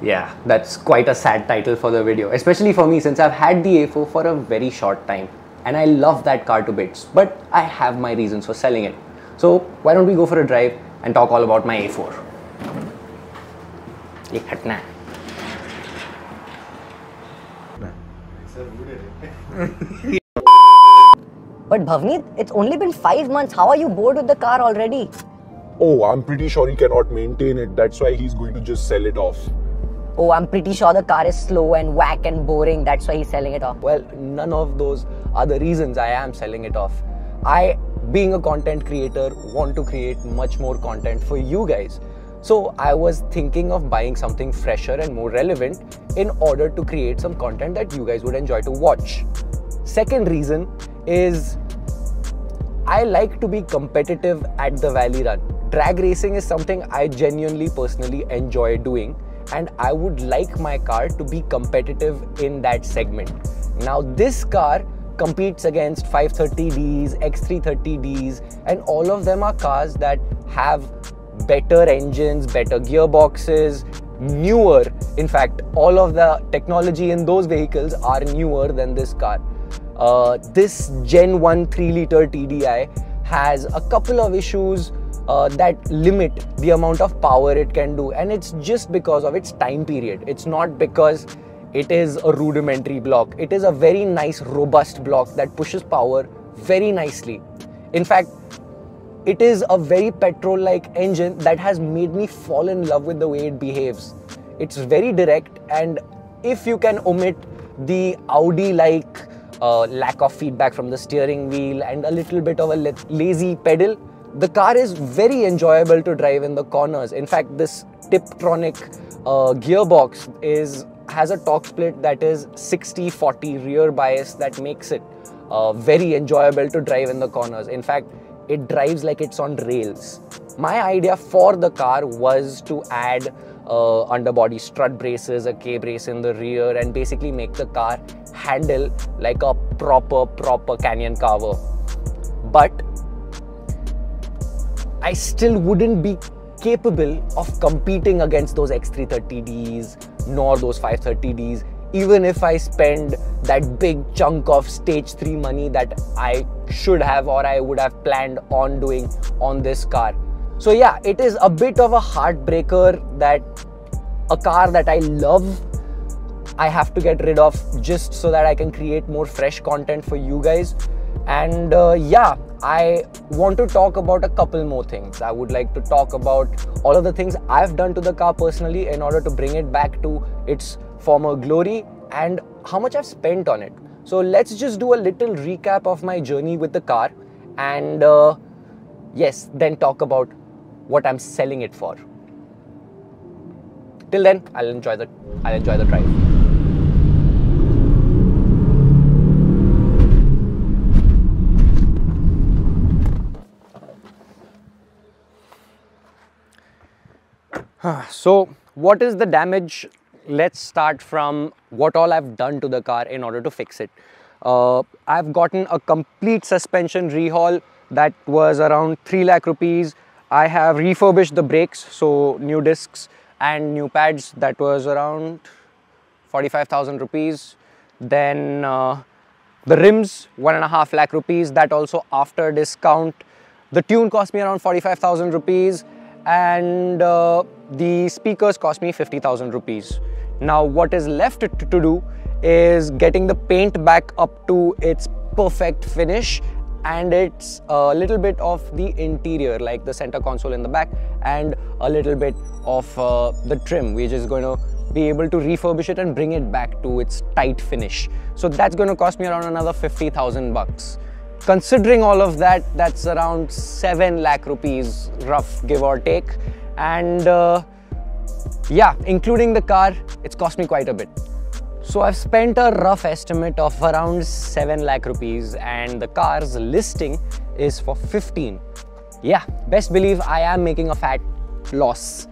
Yeah, that's quite a sad title for the video, especially for me since I've had the A4 for a very short time and I love that car to bits, but I have my reasons for selling it. So why don't we go for a drive and talk all about my A4. ये हटना है But Bhavneet, it's only been five months. How are you bored with the car already? Oh, I'm pretty sure he cannot maintain it. That's why he's going to just sell it off. Oh, I'm pretty sure the car is slow and whack and boring. That's why he's selling it off. Well, none of those are the reasons I am selling it off. I, being a content creator, want to create much more content for you guys. So I was thinking of buying something fresher and more relevant in order to create some content that you guys would enjoy to watch. Second reason is I like to be competitive at the Valley Run. Drag racing is something I genuinely personally enjoy doing and I would like my car to be competitive in that segment. Now this car competes against 530Ds, X330Ds and all of them are cars that have better engines, better gearboxes, newer. In fact, all of the technology in those vehicles are newer than this car. Uh, this Gen 1 3 liter TDI has a couple of issues uh, that limit the amount of power it can do, and it's just because of its time period. It's not because it is a rudimentary block. It is a very nice, robust block that pushes power very nicely. In fact, it is a very petrol like engine that has made me fall in love with the way it behaves. It's very direct, and if you can omit the Audi like uh, lack of feedback from the steering wheel and a little bit of a lazy pedal, the car is very enjoyable to drive in the corners. In fact, this Tiptronic uh, gearbox is has a torque split that is 60-40 rear bias that makes it uh, very enjoyable to drive in the corners. In fact, it drives like it's on rails. My idea for the car was to add uh, underbody strut braces, a K brace in the rear, and basically make the car handle like a proper, proper canyon carver. But I still wouldn't be capable of competing against those X330Ds nor those 530Ds even if I spend that big chunk of stage 3 money that I should have or I would have planned on doing on this car. So, yeah, it is a bit of a heartbreaker that a car that I love, I have to get rid of just so that I can create more fresh content for you guys. And uh, yeah, I want to talk about a couple more things. I would like to talk about all of the things I've done to the car personally in order to bring it back to its former glory and how much I've spent on it. So let's just do a little recap of my journey with the car and uh, yes, then talk about what I'm selling it for. Till then, I'll enjoy the I'll enjoy the drive. so what is the damage let's start from what all I've done to the car in order to fix it. Uh, I've gotten a complete suspension rehaul that was around 3 lakh rupees. I have refurbished the brakes, so new discs and new pads that was around 45,000 rupees. Then uh, the rims, one and a half lakh rupees, that also after discount. The tune cost me around 45,000 rupees and uh, the speakers cost me 50,000 rupees. Now what is left to do is getting the paint back up to its perfect finish and it's a little bit of the interior like the center console in the back and a little bit of uh, the trim which is going to be able to refurbish it and bring it back to its tight finish. So that's going to cost me around another 50,000 bucks. Considering all of that, that's around 7 lakh rupees rough give or take. And uh, yeah, including the car, it's cost me quite a bit. So I've spent a rough estimate of around 7 lakh rupees and the car's listing is for 15. Yeah, best believe I am making a fat loss.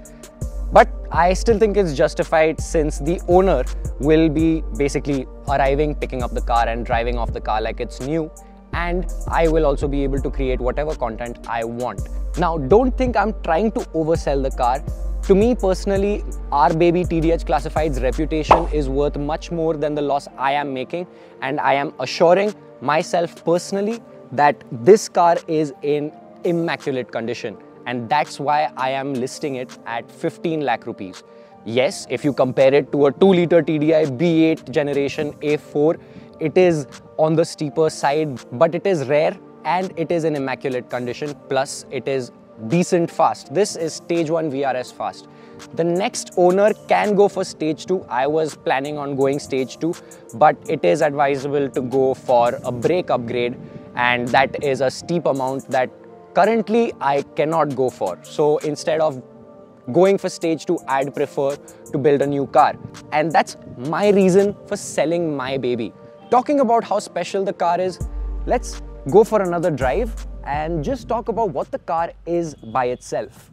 But I still think it's justified since the owner will be basically arriving, picking up the car and driving off the car like it's new and I will also be able to create whatever content I want. Now don't think I'm trying to oversell the car to me personally, our baby TDH Classified's reputation is worth much more than the loss I am making, and I am assuring myself personally that this car is in immaculate condition, and that's why I am listing it at 15 lakh rupees. Yes, if you compare it to a 2 liter TDI B8 generation A4, it is on the steeper side, but it is rare and it is in immaculate condition. Plus, it is decent fast. This is stage 1 VRS fast. The next owner can go for stage 2. I was planning on going stage 2, but it is advisable to go for a brake upgrade, and that is a steep amount that currently I cannot go for. So instead of going for stage 2 I'd prefer to build a new car and that's my reason for selling my baby talking about how special the car is let's go for another drive and just talk about what the car is by itself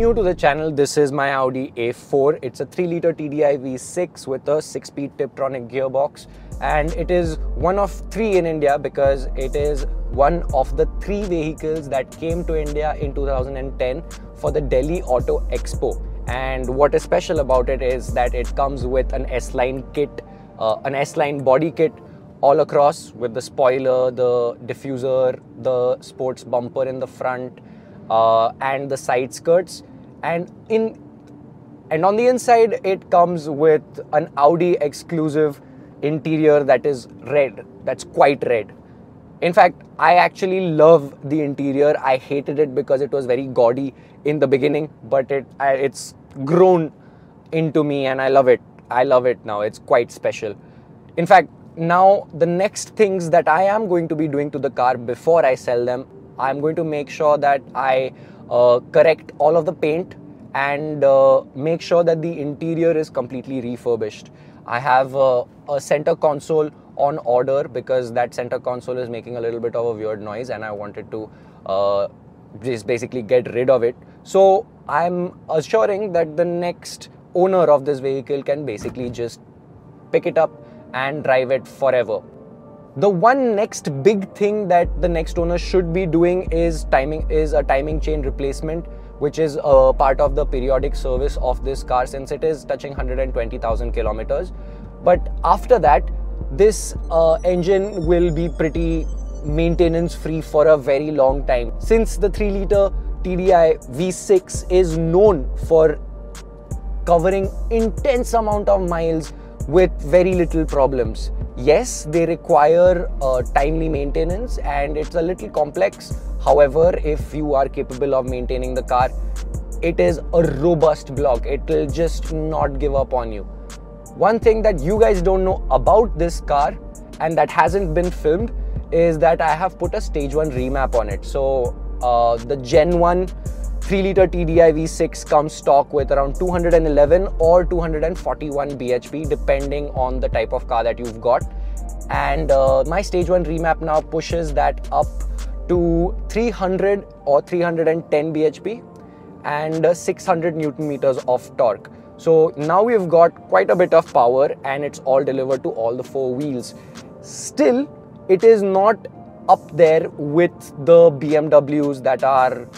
new to the channel, this is my Audi A4. It's a 3 liter TDI V6 with a 6-speed Tiptronic gearbox and it is one of three in India because it is one of the three vehicles that came to India in 2010 for the Delhi Auto Expo. And what is special about it is that it comes with an S-Line kit, uh, an S-Line body kit all across with the spoiler, the diffuser, the sports bumper in the front, uh, and the side skirts and in and on the inside it comes with an Audi exclusive interior that is red that's quite red. In fact I actually love the interior. I hated it because it was very gaudy in the beginning but it it's grown into me and I love it. I love it now. It's quite special. In fact now the next things that I am going to be doing to the car before I sell them I'm going to make sure that I correct all of the paint and uh, make sure that the interior is completely refurbished. I have uh, a center console on order because that center console is making a little bit of a weird noise and I wanted to uh, just basically get rid of it. So I'm assuring that the next owner of this vehicle can basically just pick it up and drive it forever. The one next big thing that the next owner should be doing is timing is a timing chain replacement which is a part of the periodic service of this car since it is touching 120,000 kilometers. But after that, this uh, engine will be pretty maintenance free for a very long time. Since the 3 liter TDI V6 is known for covering intense amount of miles with very little problems yes, they require uh, timely maintenance and it's a little complex. However, if you are capable of maintaining the car, it is a robust block. It will just not give up on you. One thing that you guys don't know about this car and that hasn't been filmed is that I have put a stage 1 remap on it. So, uh, the Gen 1 3 liter TDI V6 comes stock with around 211 or 241 bhp depending on the type of car that you've got. And uh, my stage 1 remap now pushes that up to 300 or 310 bhp and uh, 600 newton meters of torque. So now we've got quite a bit of power and it's all delivered to all the four wheels. Still it is not up there with the BMWs that are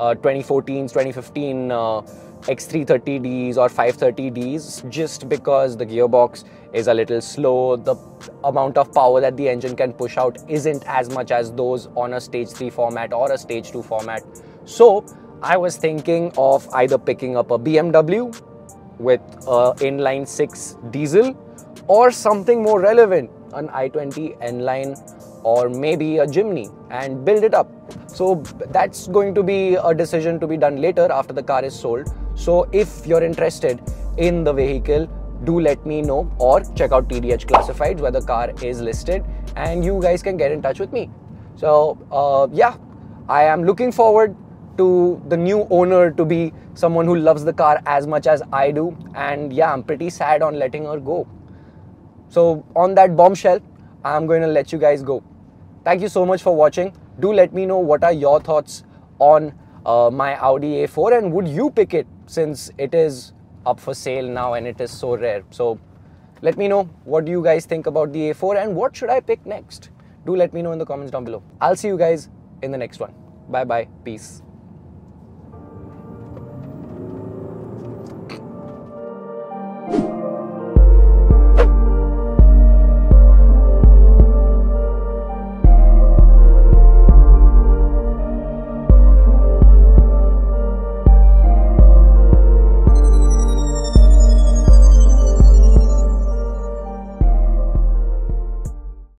uh, 2014s, 2015 uh, X330Ds or 530Ds just because the gearbox is a little slow. The amount of power that the engine can push out isn't as much as those on a stage 3 format or a stage 2 format. So I was thinking of either picking up a BMW with a inline 6 diesel or something more relevant, an i20 N-line or maybe a Jimny and build it up. So that's going to be a decision to be done later after the car is sold. So if you're interested in the vehicle, do let me know or check out TDH Classifieds where the car is listed and you guys can get in touch with me. So uh, yeah, I am looking forward to the new owner to be someone who loves the car as much as I do and yeah, I'm pretty sad on letting her go. So on that bombshell, I'm going to let you guys go. Thank you so much for watching. Do let me know what are your thoughts on uh, my Audi A4 and would you pick it since it is up for sale now and it is so rare. So let me know what do you guys think about the A4 and what should I pick next. Do let me know in the comments down below. I'll see you guys in the next one. Bye bye. Peace.